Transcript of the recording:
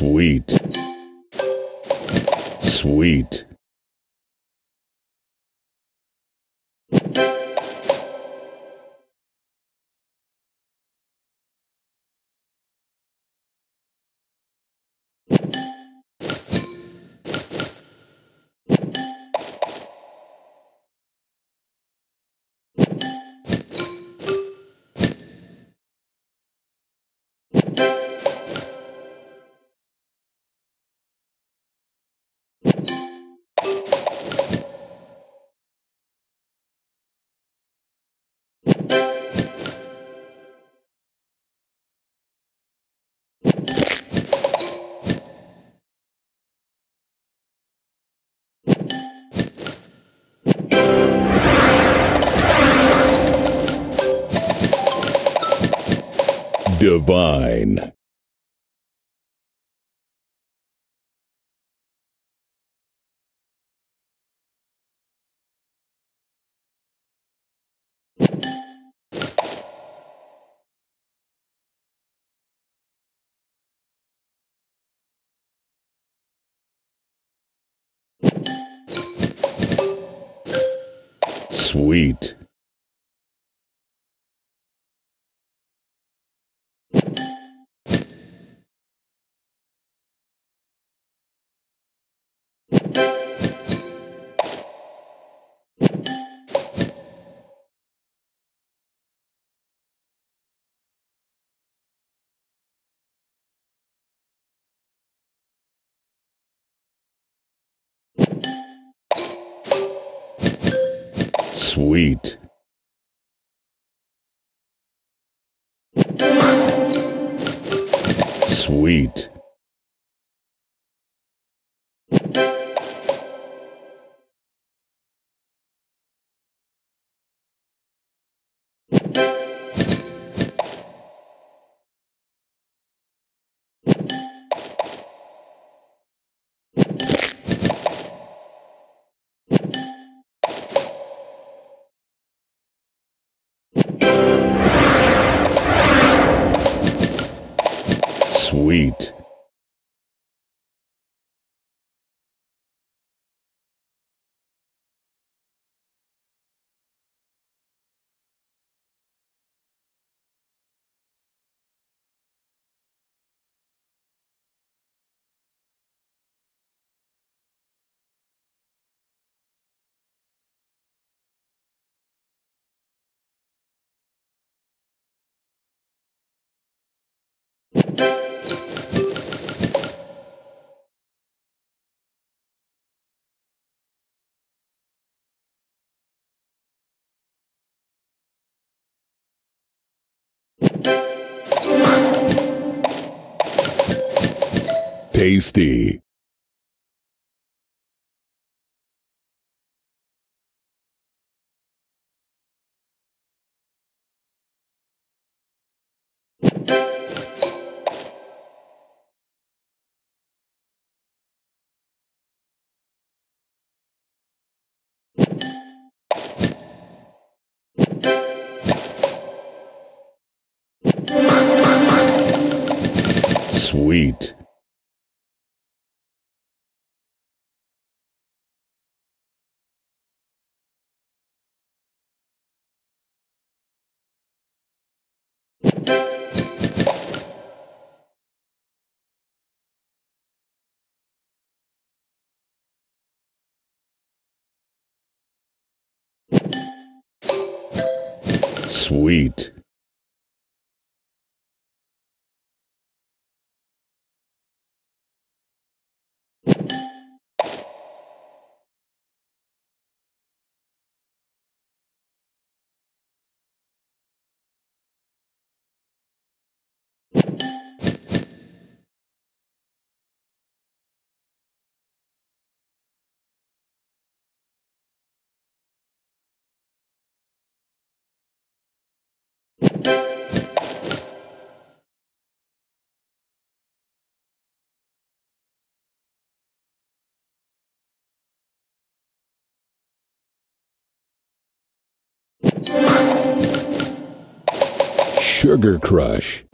Sweet. Sweet. Divine. Sweet. Sweet. Sweet. Sweet. Tasty. Sweet. Sweet. Sugar Crush.